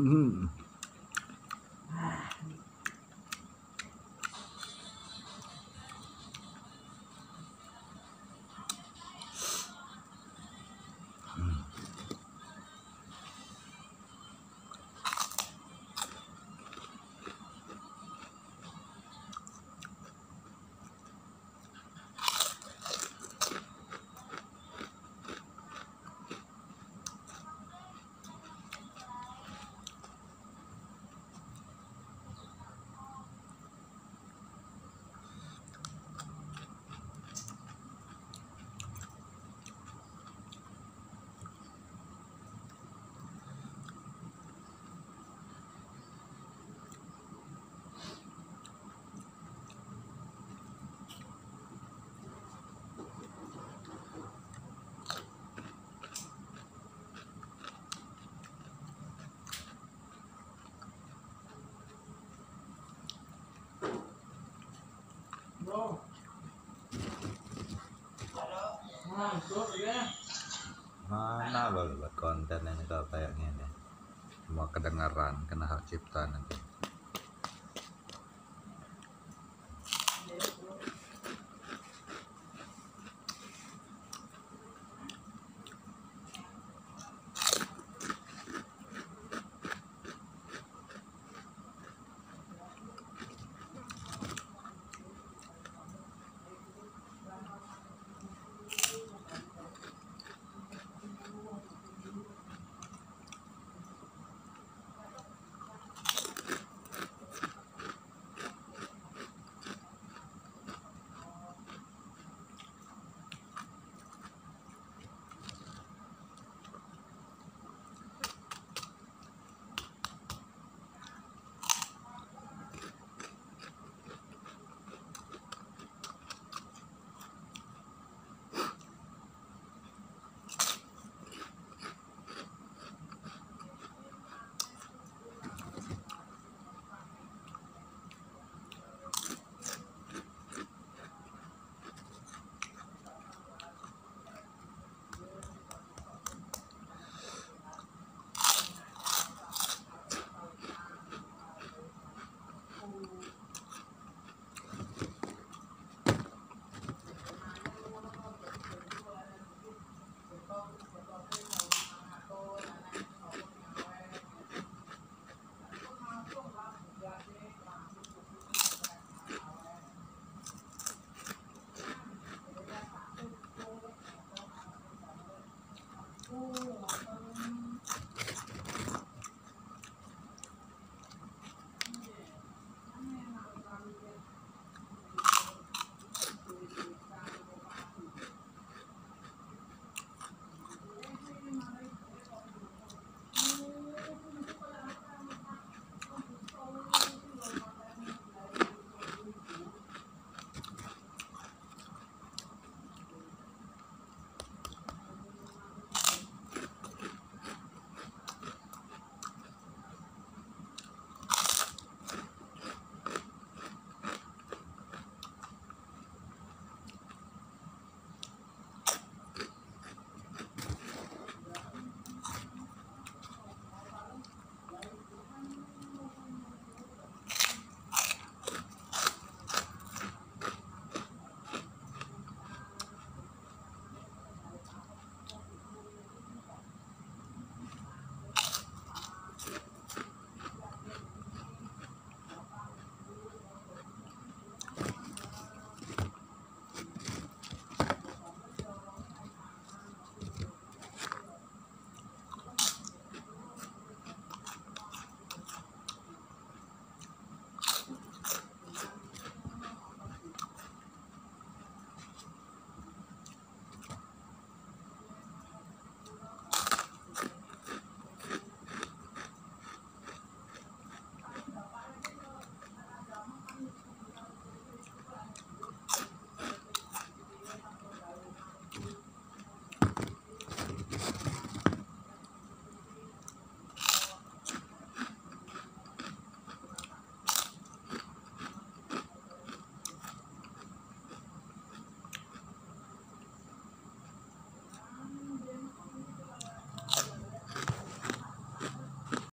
Mm-hmm. Mana buat konten ini kalau kayak gini. Semua kedengaran, kena hak cipta nanti.